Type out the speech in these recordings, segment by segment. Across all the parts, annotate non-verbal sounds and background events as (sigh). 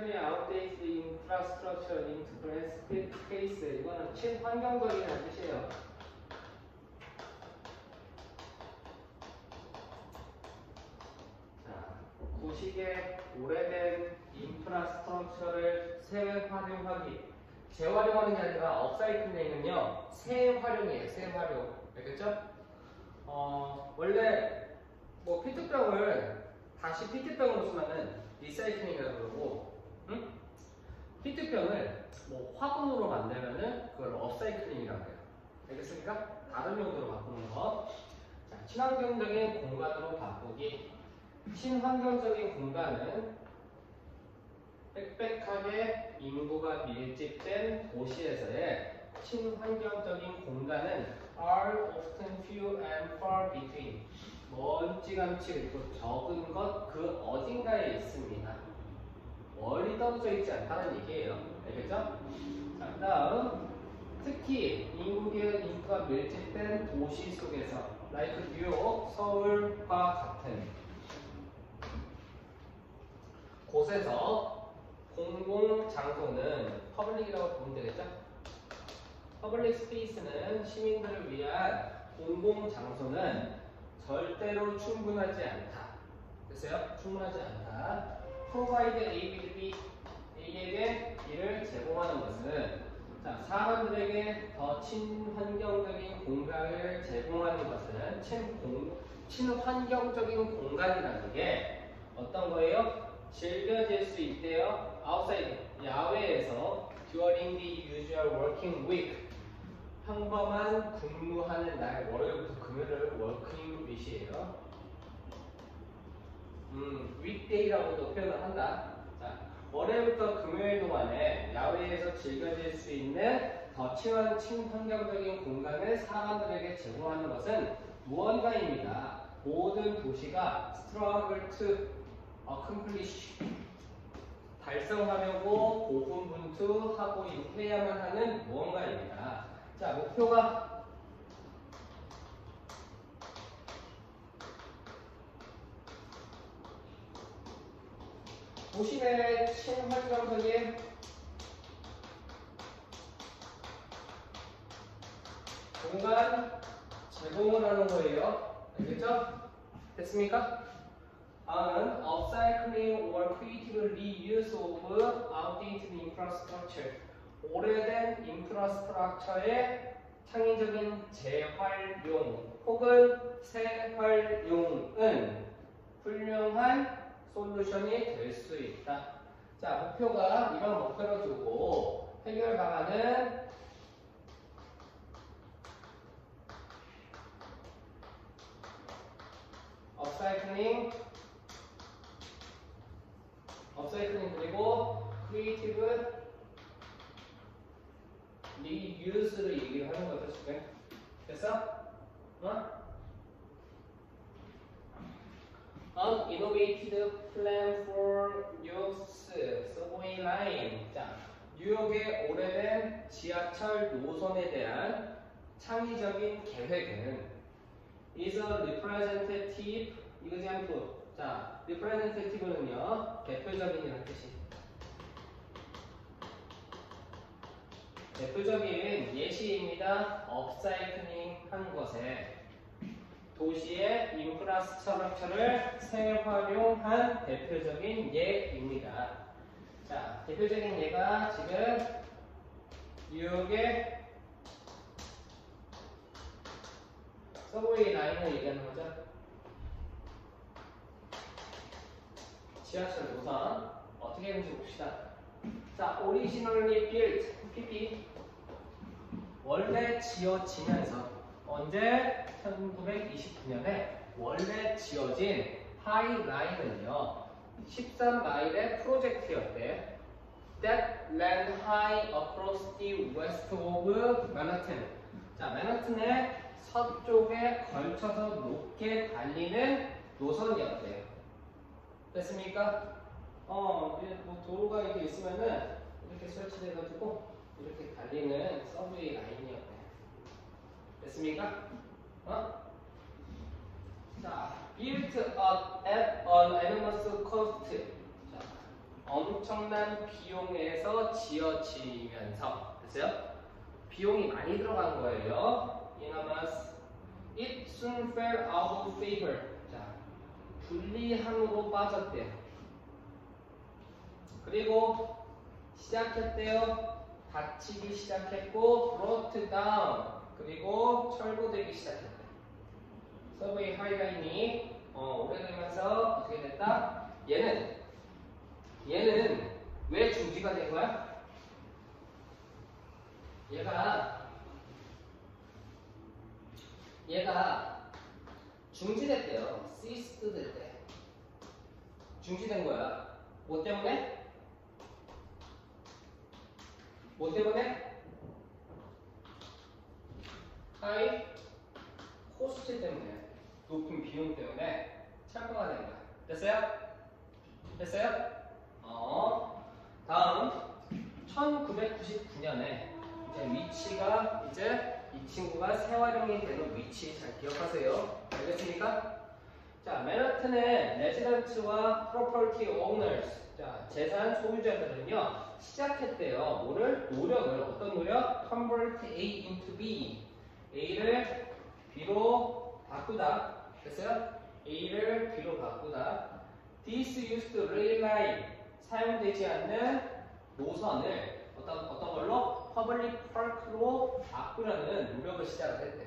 turning outdated infrastructure into best case 이거는 친환경적이라는 뜻이에요. 자, 구식의 오래된 인프라스트럭처를 재활용하기. 재활용하는 게 아니라 업사이클링은요, 재활용이에요. 재활용. 알겠죠? 어, 원래 뭐 페트병을 다시 페트병으로 쓰면은 recycling이라고 그러고, 응? 페트병을 뭐 화분으로 만들면은 그걸 upcycling이라고 해요. 알겠습니까? 다른 용도로 바꾸는 거. 자, 친환경적인 공간으로 바꾸기. 친환경적인 공간은 빽빽하게 인구가 밀집된 도시에서의 친환경적인 공간은 are often few and far between 멀찌감치 그리고 적은 것 그 어딘가에 있습니다. 멀리 떨어져 있지 않다는 얘기예요. 알겠죠? 자, 다음 특히 인구계 인구가 밀집된 도시 속에서 like 뉴욕, 서울과 같은 곳에서 공공 장소는 public이라고 보면 되겠죠? public space는 시민들을 위한 공공 장소는 절대로 충분하지 않다. 됐어요? 충분하지 않다. Provide ability A에게 이를 제공하는 것은 자, 사람들에게 더 친환경적인 공간을 제공하는 것은 친공, 친환경적인 공간이라는 게 어떤 거예요? 즐겨질 수 있대요. outside 야외에서 during the usual working week 평범한 근무하는 날 월요일부터 금요일을 working week이에요. 음, weekday라고도 표현을 한다. 자, 월요일부터 금요일 동안에 야외에서 즐겨질 수 있는 더 친환, 친환경적인 공간을 사람들에게 제공하는 것은 무언가입니다. 모든 도시가 struggle to accomplish 달성하려고 고군분투하고 해야만 하는 무언가입니다. 자, 목표가 도심의 친환경적인 공간 제공을 하는 거예요. 알겠죠? 됐습니까? 다음은 upcycling or creative reuse of outdated infrastructure. 오래된 인프라스트럭처의 창의적인 재활용 혹은 재활용은 훌륭한 솔루션이 될 수 있다. 자, 목표가 이런 목표를 두고 해결 방안은 업사이클링 업사이클링 그리고 creative reuse를 얘기를 하는 거죠 지금 됐어? 어? An innovative plan for New York's subway line. 자, 뉴욕의 오래된 지하철 노선에 대한 창의적인 계획은 is a representative example. 자, representative는요, 대표적인이라는 뜻이. 대표적인 예시입니다. 업사이클링 한 것에 도시의 인프라스트럭처를 재활용한 대표적인 예입니다. 자, 대표적인 예가 지금 뉴욕의 서브웨이 라인을 얘기하는 거죠. 지하철 노선 어떻게 했는지 봅시다. 자, originally PP 원래 지어지면서 언제 1929년에 원래 지어진 하이라인은요 13마일의 프로젝트였대. That ran high across the west of Manhattan. 자, 맨하튼의 서쪽에 걸쳐서 높게 달리는 노선이었대요. 됐습니까? 어, 뭐 도로가 이렇게 있으면은 이렇게 설치돼가지고 이렇게 달리는 서브웨이 라인이었대. 됐습니까? 어? 자, built up at an enormous cost. 자, 엄청난 비용에서 지어지면서 됐어요? 비용이 많이 들어간 거예요. enormous. It soon fell out of favor. 자, 불리함으로 빠졌대요. 그리고 시작했대요. 다치기 시작했고 brought down. 그리고 철거되기 시작했대. 서브웨이 하이라인이 어, 오래되면서 어떻게 됐다? 얘는 얘는 왜 중지가 된 거야? 얘가 얘가 중지됐대요. ceased 됐대. 중지된 거야. 뭐 때문에? 뭐 때문에? high cost 때문에 높은 비용 때문에 철거가 된 거야. 됐어요? 됐어요? 어. 다음 1999년에 이제 위치가 이제 이 친구가 재활용이 되는 위치 잘 기억하세요. 알겠습니까? 자, 맨하튼의 레지던트와 프로퍼티 오너스 자, 재산 소유자들은요. 시작했대요. 뭐를? 노력을 노력? convert A into B. A를 B로 바꾸다. 됐어요? A를 B로 바꾸다. Disused rail line 사용되지 않는 노선을 어떤 어떤 걸로 public park로 바꾸려는 노력을 시작을 했대.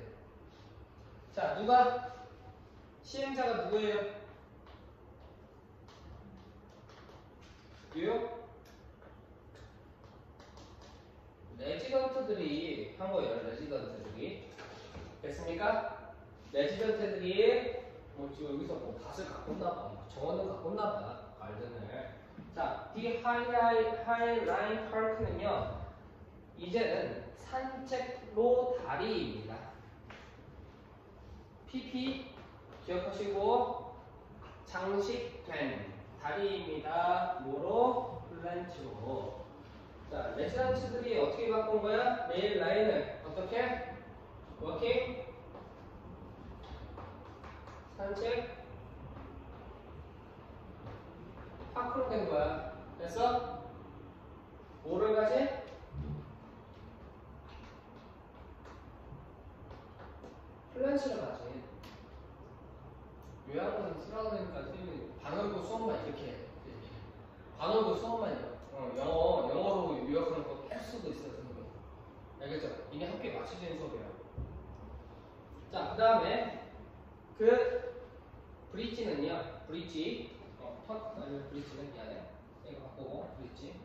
자, 누가 시행자가 누구예요? 뉴욕 resident들이 한 거예요. resident들이 됐습니까? resident들이 뭐 지금 여기서 뭐 밭을 있나 봐, 뭐 정원을 있나 봐, garden을. 자, the High Line High Line Park는요. 이제는 산책로 다리입니다. PP 기억하시고 장식된 다리입니다. 뭐로? plant로. 자, resident들이 어떻게 바꾼 거야? rail line을 어떻게? walking 산책 park로 된 거야. 그래서 뭐를 가지? plants를 가지. 쓰라니까 선생님이 반월고 수업만 이렇게 해. 이렇게. 반월고 수업만요. 어, 영어 영어로 요약하는 거할 수도 있어요, 선생님. 알겠죠? 이게 함께 맞춰지는 수업이에요. 자, 그 다음에 그 브릿지는요, 브릿지, 어, 턴, 아니, 브릿지는 미안해. 이거 바꾸고, 브릿지.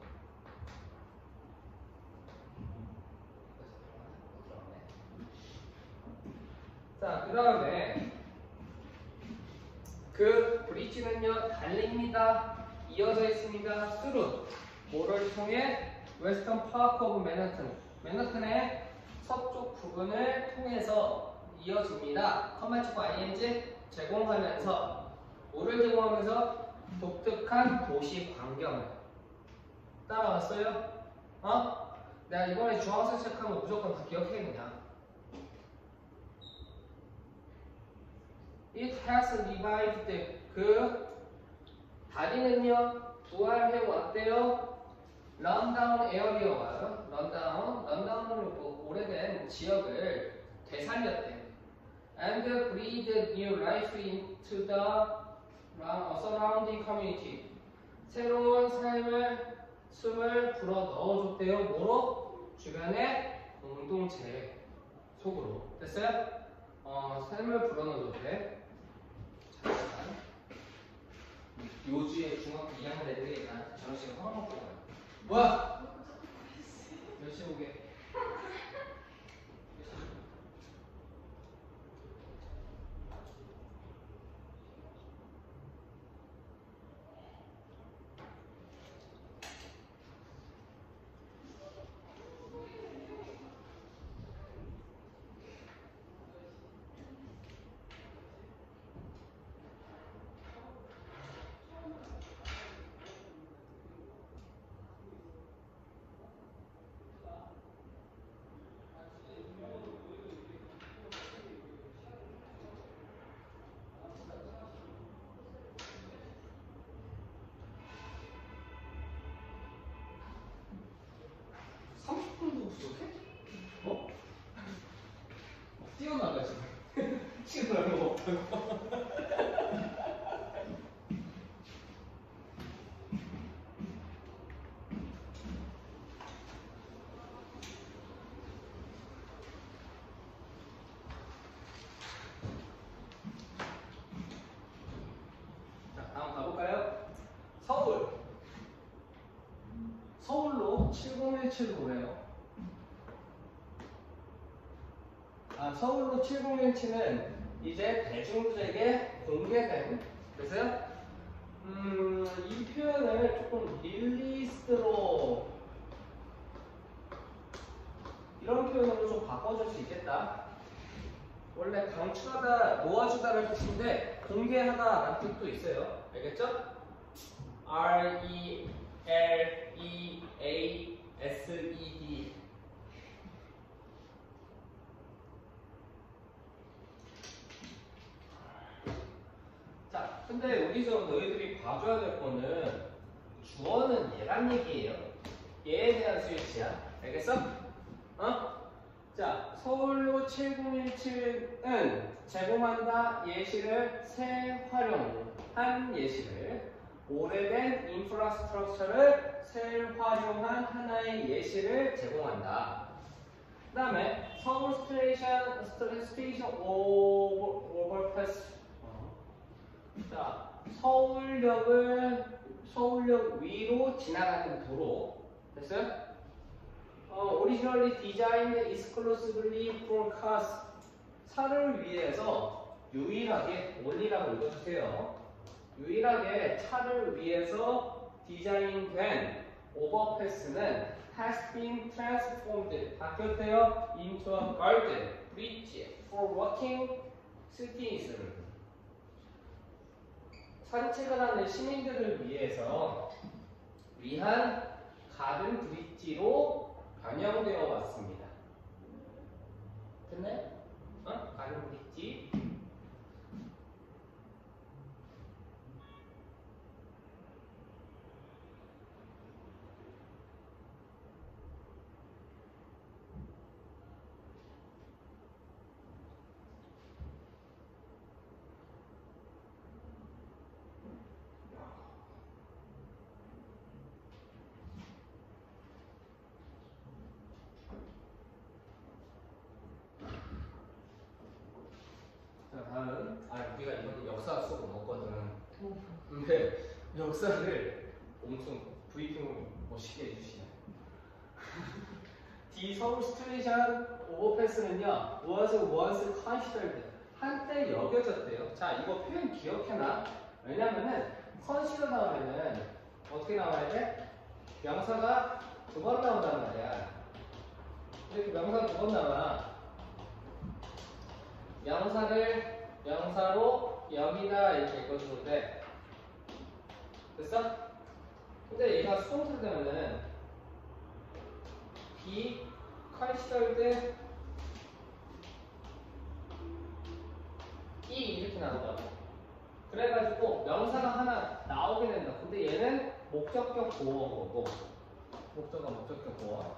자, 그 다음에 그 bridge는요, 달립니다. 이어져 있습니다. 스루. 뭐를 통해? western part of Manhattan. 맨하튼의 서쪽 부분을 통해서 이어집니다. 콤마 찍고 ing 제공하면서 뭐를 제공하면서 독특한 도시 광경을 따라왔어요? 어? 내가 이번에 중학생 체크한 거 무조건 다 기억해 그냥. It has revived 그 다리는요 부활해 왔대요. 런다운 에어리어가요. run-down run-down으로 뭐 오래된 지역을 되살렸대. And breathed new life into the surrounding community. 새로운 삶을 숨을 불어 넣어줬대요. 뭐로? 주변의 공동체 속으로. 됐어요? 어, 삶을 불어 넣어줬대. 잠깐. 요주에 중학교 2학년 애들이 나한테 식으로 허먹고 가요. 뭐야? 열심히 오게. (laughs) 자, 다음 가볼까요? 서울. 서울로 7017 보내요. 아, 서울로 7017은 이제 대중들에게 공개된, 그래서요? 음, 이 표현을 조금 릴리스트로 이런 표현으로 좀 바꿔줄 수 있겠다. 원래 강추하다, 모아주다라는 뜻인데 공개하다라는 뜻도 있어요. 알겠죠? R E L E A S E D 자, 근데 여기서 너희들이 봐줘야 될 거는 주어는 얘란 얘기예요. 얘에 대한 수일치야. 알겠어? 어? 자, 서울로 7017은 제공한다 예시를 재활용한 예시를 오래된 infrastructure를 재활용한 하나의 예시를 제공한다. 그 다음에 Seoul Station, sta- station o- overpass 어. 자, 서울역을 서울역 위로 지나가는 도로 됐어요? 어, originally designed exclusively for cars. 차를 위해서 유일하게 원리라고 읽어주세요. 유일하게 차를 위해서 디자인된 오버패스는 has been transformed 바뀌었대요 into a garden bridge for walking citizens. 산책을 하는 시민들을 위해서 위한 가든 브릿지로 변형되어 왔습니다. 됐나요? 어? 가든 브릿지. 자, 다음. 아, 우리가 이번에 역사 수업 먹거든. 근데 역사를 엄청 브리핑을 멋있게 해주시네. The (laughs) Seoul Station overpass는요, was once considered. 한때 여겨졌대요. 자, 이거 표현 기억해놔. 왜냐면은, consider 다음에는 어떻게 나와야 돼? 명사가 두 번 나온단 말이야. 이렇게 명사 두 번 나와. 명사를 명사로 여기다 이렇게 읽어주면 돼. 됐어? 근데 얘가 수동태 되면은 be considered 이 이렇게 나온다고. 그래가지고 명사가 하나 나오게 된다. 근데 얘는 목적격 거고 목적어 목적격 보어.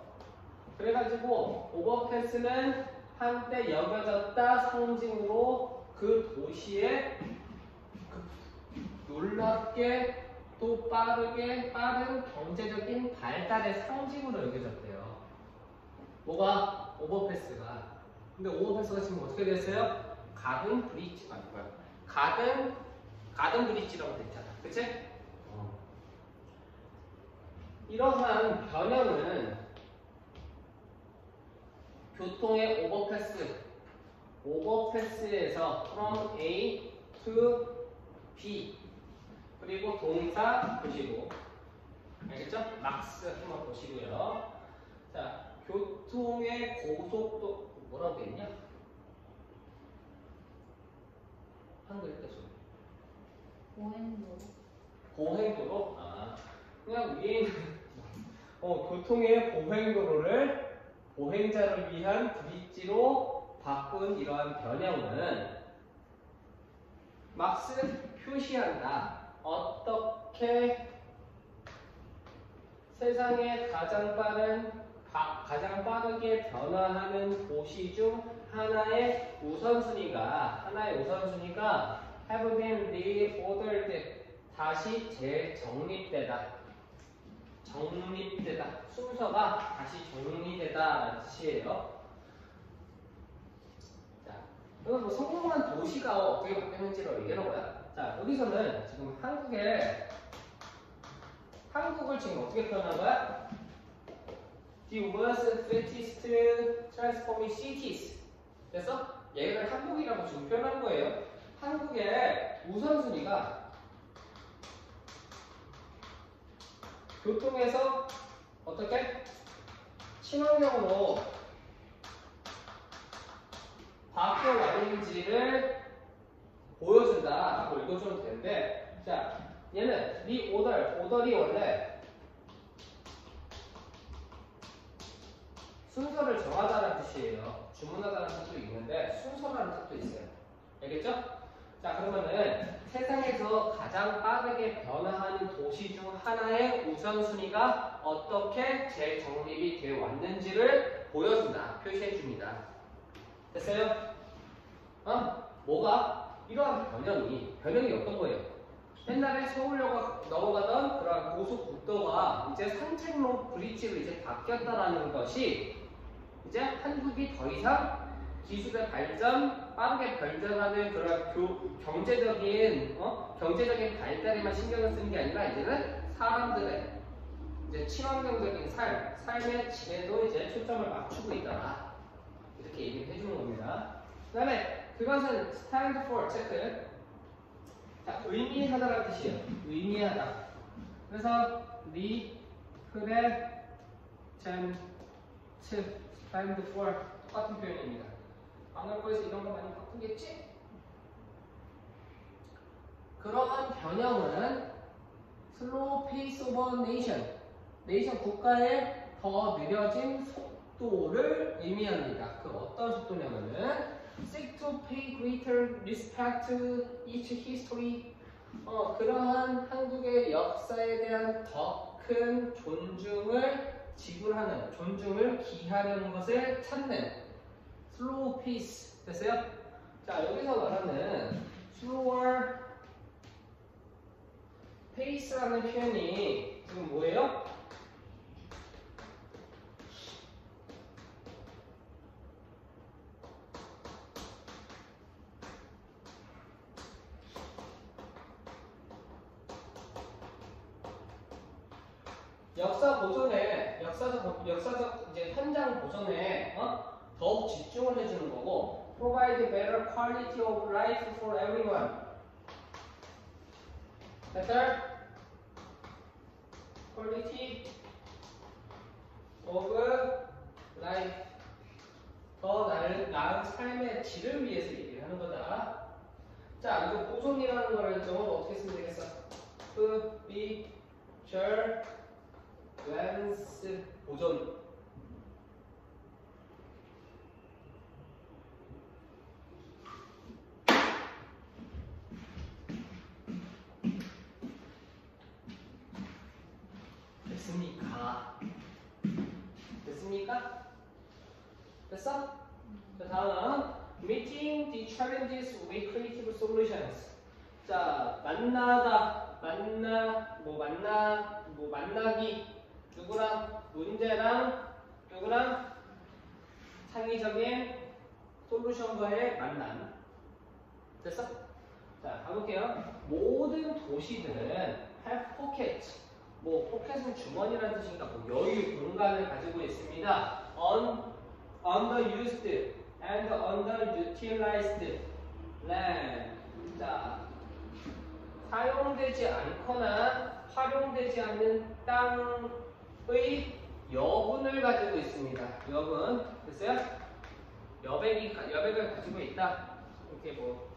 그래가지고 오버패스는 한때 여겨졌다 상징으로 그 도시의 그 놀랍게 또 빠르게 빠른 경제적인 발달의 상징으로 여겨졌대요. 뭐가 오버패스가. 근데 오버패스가 지금 어떻게 됐어요? 가든 브릿지 아니 뭐야? 가든 가든 브릿지라고 됐잖아. 그치? 어. 이러한 변형은 교통의 오버패스, 오버패스에서 from A to B 그리고 동사 보시고 알겠죠? 막스 한번 보시고요. 자, 교통의 고속도 뭐라고 돼 있냐? 한글 뜻으로 보행도 보행도로 아 그냥 위에 있는 어 교통의 보행도로를 보행자를 위한 브릿지로 바꾼 이러한 변형은 막스 표시한다. 어떻게 세상의 가장 빠른 가, 가장 빠르게 변화하는 도시 중 하나의 우선순위가 하나의 우선순위가 have been reordered 다시 재정립되다 정립되다 순서가 다시 정리되다 라는 뜻이에요. 자, 이건 뭐 성공한 도시가 어떻게 바뀌는지를 얘기하는 거야. 자, 여기서는 지금 한국에 한국을 지금 어떻게 표현한 거야? The worst fittest transforming cities. 됐어? 얘를 한국이라고 지금 표현한 거예요. 한국의 우선순위가 교통에서 어떻게 친환경으로 바뀌어 왔는지를 보여준다 라고 읽어주면 되는데 자 얘는 리 오덜 오덜이 원래 순서를 정하다는 뜻이에요 주문하다는 뜻도 있는데 순서라는 뜻도 있어요 알겠죠? 자 그러면은 세상에서 가장 빠르게 변화하는 도시 중 하나의 우선순위가 어떻게 재정립이 되어 왔는지를 보여준다 표시해 줍니다 됐어요? 어? 뭐가? 이러한 변형이 변형이 어떤 거예요? 옛날에 서울역을 넘어가던 그런 고속국도가 이제 산책로 브릿지로 이제 바뀌었다라는 것이 이제 한국이 더 이상 기술의 발전, 빠르게 발전하는 그런 교- 경제적인 어? 경제적인 발달에만 신경을 쓰는 게 아니라 이제는 사람들의 이제 친환경적인 삶, 삶의 질에도 이제 초점을 맞추고 있다. 이렇게 얘기를 해주는 겁니다. 그 다음에 그것은 stand for 체크. 자, 의미하다라는 뜻이에요. 의미하다. 그래서 represent stand for 똑같은 표현입니다. 방금 거에서 이런 거 많이 바꾸겠지? 그러한 변형은 slow pace of nation, 네이션 국가의 더 느려진 속도를 의미합니다. 그 어떤 속도냐면은 seek to pay greater respect to each history. 어, 그러한 한국의 역사에 대한 더 큰 존중을 지불하는, 존중을 기하는 것을 찾는 slow pace 됐어요? 자 여기서 말하는 slower pace라는 표현이 지금 뭐예요? 역사 보존에 역사적 역사적 이제 현장 보존에 어? 더욱 집중을 해주는 거고 provide better quality of life for everyone. better quality of life 더 나은, 나은 삶의 질을 위해서 얘기를 하는 거다. 자, 이거 보존이라는 거를 영어로 어떻게 쓰면 되겠어? 그, 비, 절, 랜스, 보존. 됐습니까? 됐습니까? 됐어? 자, 다음 meeting the challenges with creative solutions. 자, 만나다, 만나, 뭐 만나, 뭐 만나기, 누구랑 문제랑 누구랑 창의적인 솔루션과의 만남. 됐어? 자, 가볼게요. 모든 도시들은 have pocket. 뭐 포켓은 주머니라는 뜻이니까 뭐 여유 공간을 가지고 있습니다. Un, underused and underutilized land. 자, 사용되지 않거나 활용되지 않는 땅 의 여분을 가지고 있습니다. 여분 됐어요? 여백이 가- 여백을 가지고 있다. 이렇게 뭐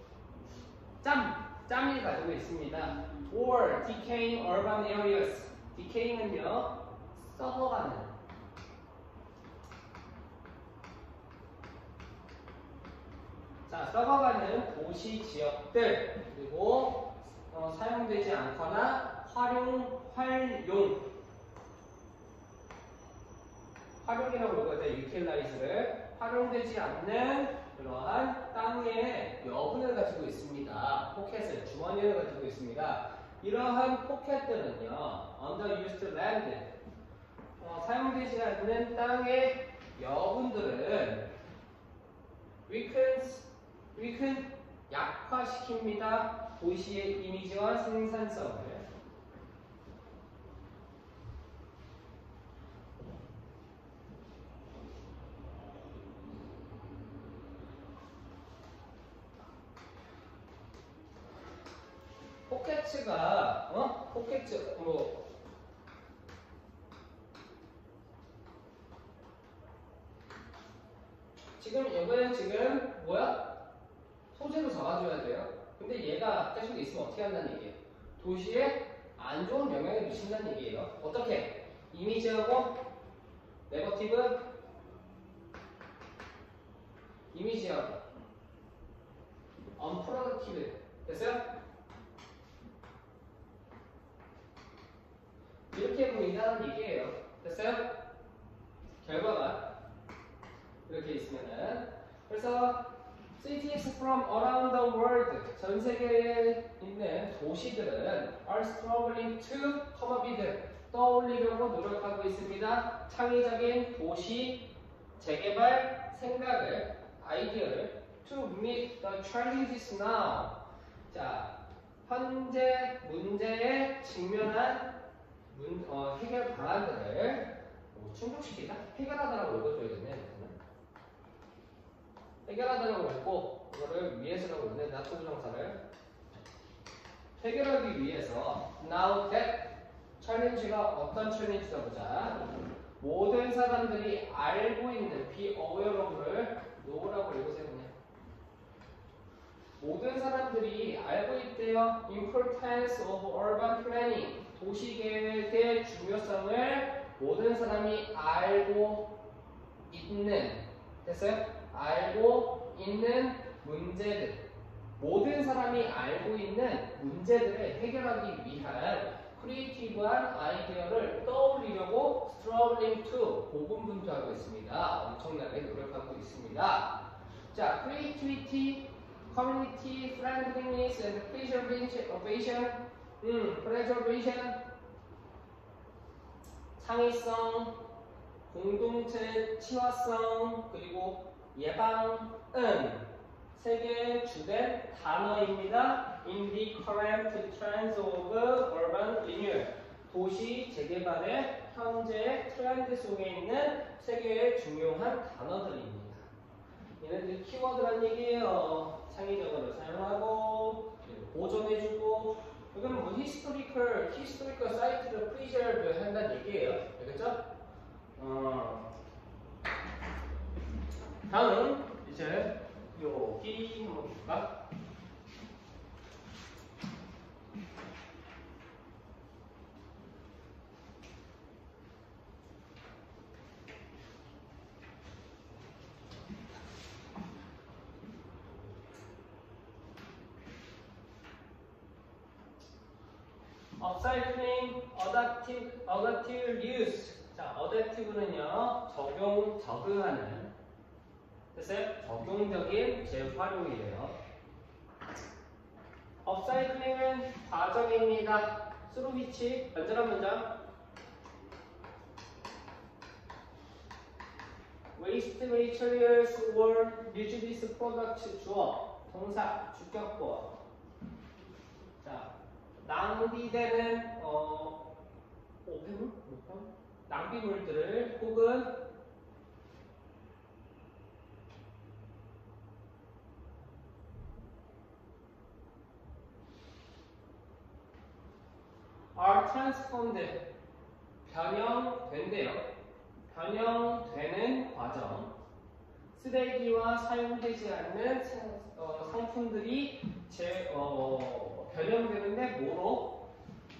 짬, 짬이 가지고 있습니다. or decaying urban areas. decaying은요, 썩어가는. 자, 썩어가는 도시 지역들 그리고 어, 사용되지 않거나 활용 활용 활용이라고 부르거든요. utilize를 활용되지 않는 그러한 땅의 여분을 가지고 있습니다. 포켓을 주머니를 가지고 있습니다. 이러한 포켓들은요, underused land, 어, 사용되지 않는 땅의 여분들은 weakens, weaken, 약화시킵니다. 도시의 이미지와 생산성을. 포켓츠가 어? 포켓츠 뭐 지금 이거는 지금 뭐야? 소재로 잡아줘야 돼요. 근데 얘가 계속 있으면 어떻게 한다는 얘기예요? 도시에 안 좋은 미친다는 얘기예요. 어떻게? 이미지하고 네거티브 이미지하고 unproductive 됐어요? 이렇게 보인다는 얘기예요. 됐어요? 결과가 이렇게 있으면은 그래서 cities from around the world 전 세계에 있는 도시들은 are struggling to come up with 떠올리려고 노력하고 있습니다. 창의적인 도시 재개발 생각을 아이디어를 to meet the challenges now 자 현재 문제에 직면한 문, 어, 해결 방안들을 뭐 충족시키다? 해결하다라고 읽어줘야겠네. 해결하다라고 읽고 이거를 위해서라고 읽는 나토부정사를 해결하기 위해서 now that challenge가 어떤 challenge다 보자. 모든 사람들이 알고 있는 be aware of를 know라고 읽으세요 그냥. 모든 사람들이 알고 있대요. importance of urban planning. 도시 계획의 중요성을 모든 사람이 알고 있는 됐어요? 알고 있는 문제들 모든 사람이 알고 있는 문제들을 해결하기 위한 creative한 아이디어를 떠올리려고 struggling to 고군분투하고 있습니다. 엄청나게 노력하고 있습니다. 자, creativity, community friendliness and preservation 음, preservation, 창의성, 공동체 친화성, 그리고 예방은 세 개의 주된 단어입니다. In the current trends of urban renewal. 도시 재개발의 현재 트렌드 속에 있는 세 개의 중요한 단어들입니다. 얘네들 키워드란 얘기예요. 창의적으로 사용하고, 보존해주고, 이거는 뭐 historical, historical site를 preserve 한다는 얘기예요. 알겠죠? 어, 다음 이제 여기 한번 볼까? upcycling, adaptive, adaptive use. 자, adaptive는요, 적용, 적응하는. 됐어요? 적용적인 재활용이에요. upcycling은 과정입니다. which, 연결한 문장. waste materials or useless products 주어, 동사, 주격보. 자, 낭비되는 어 오폐물, 낭비물들을 혹은 are transformed 변형된대요. 변형되는 과정. 쓰레기와 사용되지 않는 상- 어, 상품들이 제, 어, 변형되는데 뭐로?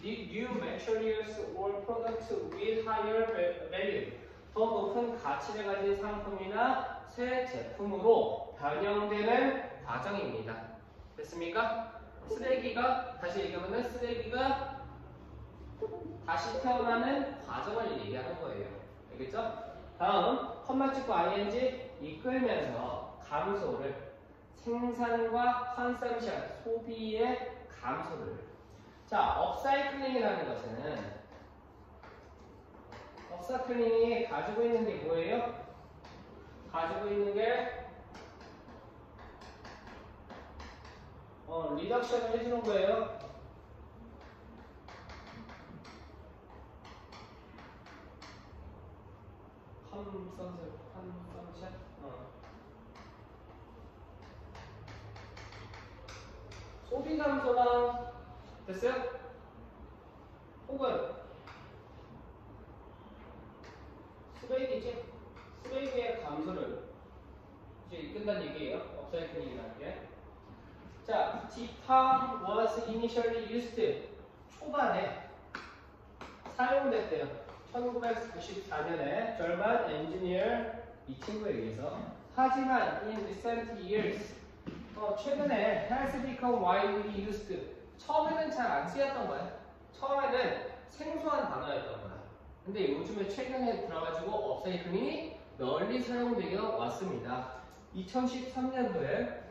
New materials or products with higher value. 더 높은 가치를 가진 상품이나 새 제품으로 변형되는 과정입니다. 됐습니까? 쓰레기가 다시 얘기하면 쓰레기가 다시 태어나는 과정을 얘기하는 거예요. 알겠죠? 다음 컴마 찍고 ing 이끌면서 감소를 생산과 consumption 소비의 감소를 자 upcycling이라는 것은 upcycling이 가지고 있는 게 뭐예요? 가지고 있는 게 어, reduction을 해주는 거예요. consumption, consumption. 어. 소비 감소랑 됐어요? 혹은 쓰레기지? 쓰레기의 감소를 이제 이끈다는 얘기예요. upcycling이라는 게. 자, The term was initially used 초반에 사용됐대요. 1994년에 절반 엔지니어 이 친구에 의해서 하지만 in recent years 어, 최근에 has become widely used 처음에는 잘 안 쓰였던 거야. 처음에는 생소한 단어였던 거야. 근데 요즘에 최근에 들어가지고 업사이클링이 널리 사용되어 왔습니다. 2013년도에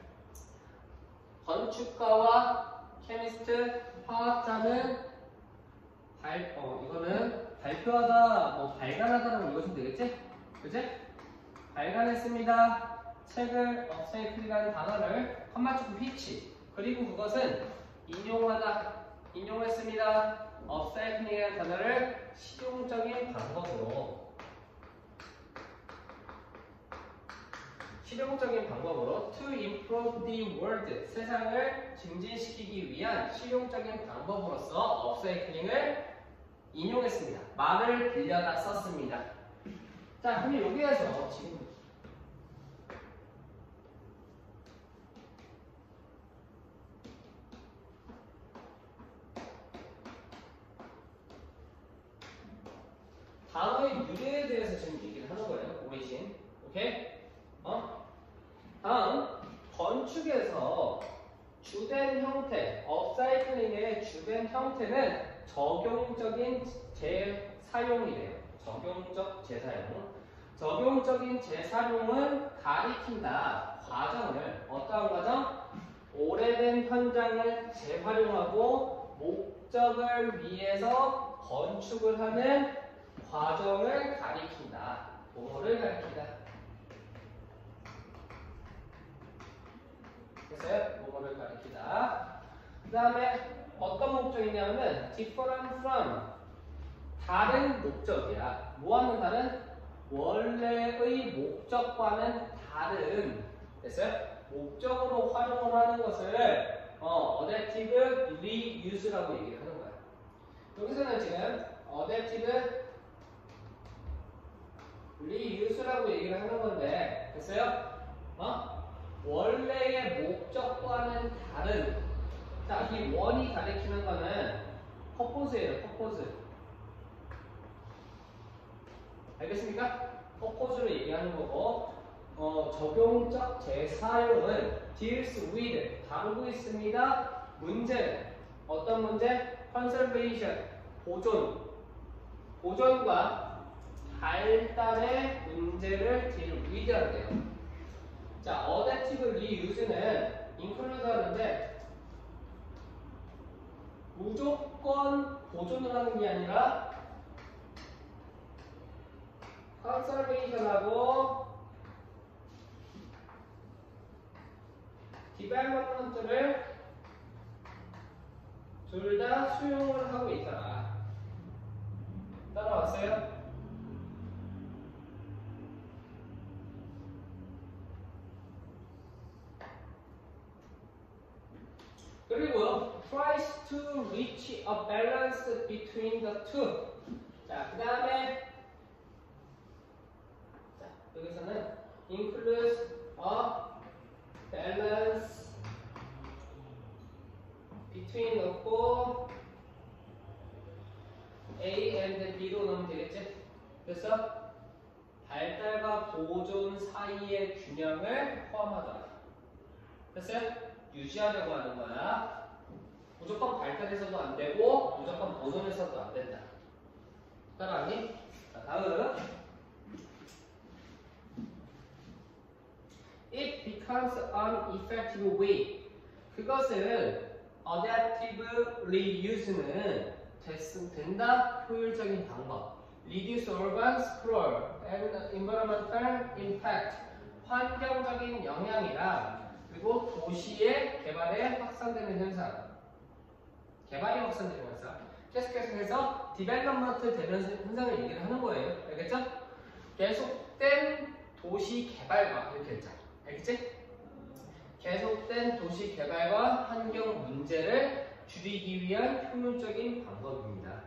건축가와 케미스트, 화학자는 발, 어, 이거는 발표하다, 뭐 발간하다라고 읽으시면 되겠지? 그지? 발간했습니다. 책을 upcycle이라는 단어를 콤마 찍고 which 그리고 그것은 인용하다, 인용했습니다. upcycle이라는 단어를 실용적인 방법으로 실용적인 방법으로 to improve the world 세상을 증진시키기 위한 실용적인 방법으로서 upcycling을 인용했습니다. 말을 빌려다 썼습니다. 자, 그럼 여기에서 지금 단어의 유래에 대해서 지금 얘기를 하는 거예요. 오리진. 오케이? 어? 다음 건축에서 주된 형태, 업사이클링의 주된 형태는 적용적인 재사용이래요. 적용적 재사용. 적용적인 재사용은 가리킨다. 과정을 어떠한 과정? 오래된 현장을 재활용하고 목적을 위해서 건축을 하는 과정을 가리킨다. 뭐를 가리킨다. 됐어요? 뭐뭐를 가리키다. 그 다음에 어떤 목적이냐면 different from 다른 목적이야. 뭐하는 다른? 원래의 목적과는 다른 됐어요? 목적으로 활용을 하는 것을 어, adaptive reuse라고 얘기를 하는 거야. 여기서는 지금 adaptive reuse라고 얘기를 하는 건데 됐어요? 어? 원래의 목적과는 다른 자, 이 원이 가리키는 거는 퍼포즈예요, 퍼포즈. 알겠습니까? 퍼포즈로 얘기하는 거고 어, 적용적 재사용은 deals with 다루고 있습니다. 문제는 어떤 문제? conservation 보존 보존과 발달의 문제를 deal with 한대요. 자, adaptive reuse는 include 하는데 무조건 보존을 하는 게 아니라 conservation하고 development를 둘 다 수용을 하고 있다. 따라왔어요? 그리고 tries to reach a balance between the two. 자, 그 다음에 자, 여기서는 includes a balance between 넣고 A and B로 넣으면 되겠지? 그래서 발달과 보존 사이의 균형을 포함하더라. 됐어요? 유지하려고 하는 거야. 무조건 발달해서도 안 되고 무조건 보존해서도 안 된다. 따라하니? 자, 다음. It becomes an effective way. 그것을 adaptive reuse는 된다 효율적인 방법. Reduce urban sprawl and environmental impact. 환경적인 영향이랑 그리고 도시의 개발에 확산되는 현상. 개발이 확산되는 현상. 계속해서 해서 development 되는 현상을 얘기를 하는 거예요. 알겠죠? 계속된 도시 개발과 이렇게 했죠. 알겠지? 계속된 도시 개발과 환경 문제를 줄이기 위한 효율적인 방법입니다.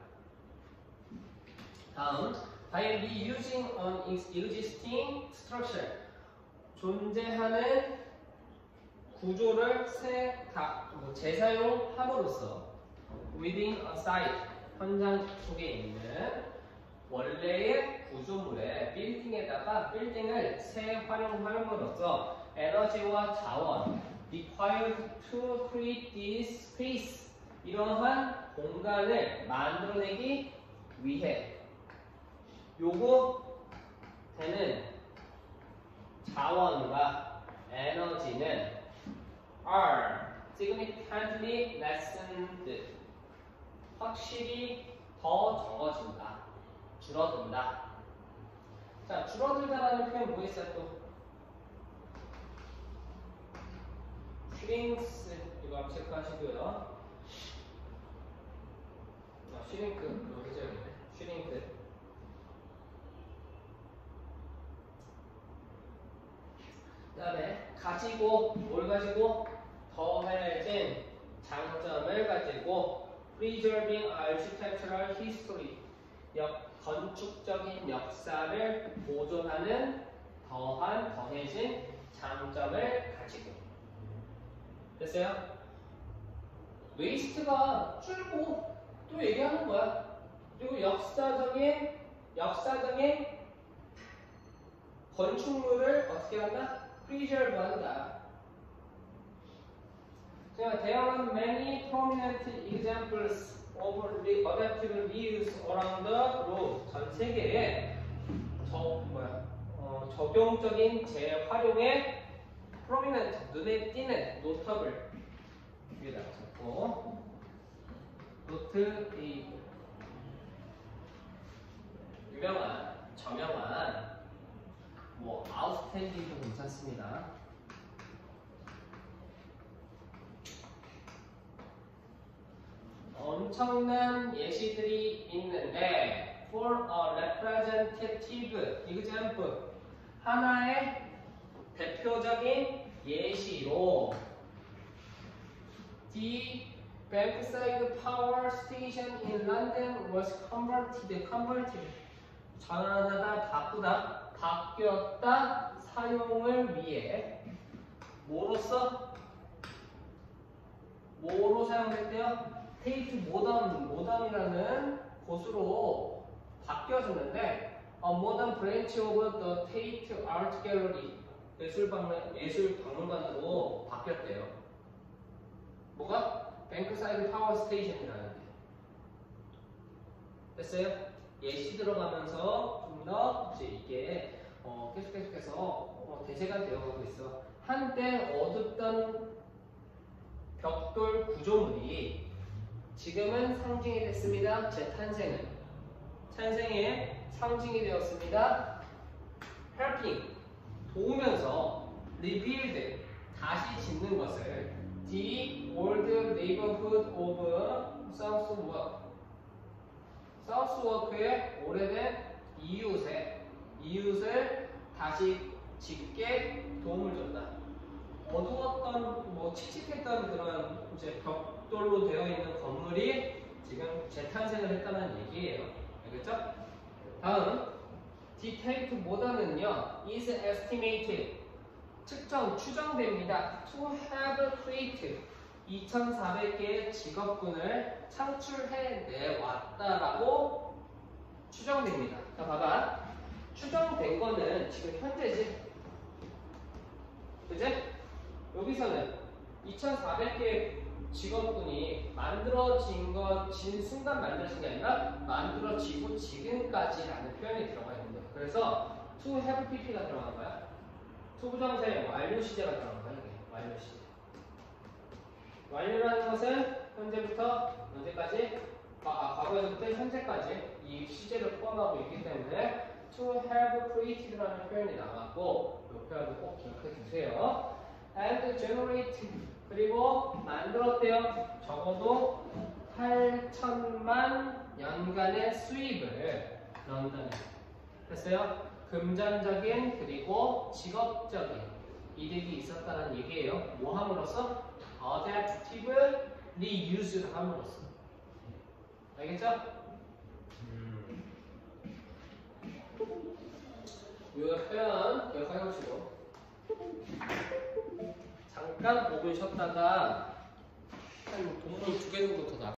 다음, by reusing an existing structure. 존재하는 구조를 새, 다, 뭐 재사용함으로써 within a site, 현장 속에 있는 원래의 구조물의 빌딩에다가 빌딩을 재활용함으로써 에너지와 자원 required to create this space 이러한 공간을 만들어내기 위해 요구되는 자원과 에너지는 are significantly lessened 확실히 더 적어진다. 줄어든다. 자 줄어들다라는 표현 뭐 있어요 또? Shrinks 이거 체크하시고요. 아, shrink 이거 해줘야겠네 shrink. 그 다음에 가지고 뭘 가지고? 더해진 장점을 가지고 preserving architectural history 역, 건축적인 역사를 보존하는 더한 더해진 장점을 가지고 됐어요? waste가 줄고 또 얘기하는 거야 그리고 역사적인 역사적인 건축물을 어떻게 한다? preserve 한다. 자, there are many prominent examples of adaptive reuse around the globe. 전 세계에 저 뭐야 어, 적용적인 재활용의 prominent 눈에 띄는 노터블 위에다 적고 노트 A 유명한 저명한 뭐 아웃스탠딩도 괜찮습니다. 엄청난 예시들이 있는데 for a representative example 하나의 대표적인 예시로 the Bankside Power Station in London was converted converted 전환하다 바꾸다 바뀌었다 사용을 위해 뭐로써 뭐로 사용됐대요? 테이트 모던 모던이라는 곳으로 바뀌어졌는데 a modern branch of the Tate Art Gallery 예술 박물 예술 박물관으로 바뀌었대요. 뭐가? 뱅크사이드 파워 스테이션이라는 게 됐어요? 예시 들어가면서 좀 더 이제 이게 어, 계속 계속해서 어, 대세가 되어가고 있어. 한때 어둡던 벽돌 구조물이 지금은 상징이 됐습니다. 제 탄생은 탄생의 상징이 되었습니다. helping 도우면서 rebuild 다시 짓는 것을 the old neighborhood of Southwark 사우스워크의 오래된 이웃의 이웃을 다시 짓게 도움을 줬다. 어두웠던 뭐 칙칙했던 그런 이제 벽 돌로 되어 있는 건물이 지금 재탄생을 했다는 얘기예요. 알겠죠? 다음 디테일트 모던은요 is estimated 측정 추정됩니다 to have created 2,400개의 직업군을 창출해 내왔다라고 추정됩니다. 자, 봐봐. 추정된 거는 지금 현재지. 그지? 여기서는 2,400개의 직업군이 만들어진 것, 진 순간 만들어진 게 아니라 만들어지고 지금까지라는 표현이 들어가 있는 거예요. 그래서 to have pp가 들어간 거야. to부정사의 완료 시제가 들어간 거야 이게 완료 시제. 완료라는 것은 현재부터 언제까지? 아, 아, 과거에서부터 현재까지 이 시제를 포함하고 있기 때문에 to have created라는 표현이 나왔고 이 표현도 꼭 기억해 두세요. and generate 그리고 만들었대요. 적어도 8천만 년간의 수입을 런던에 됐어요? 금전적인 그리고 직업적인 이득이 있었다는 얘기예요. 뭐 함으로써? adaptively used 함으로써. 알겠죠? 음. 이 표현 기억해 보시고 잠깐 5분 쉬었다가 한 본문 두개 정도 더 나.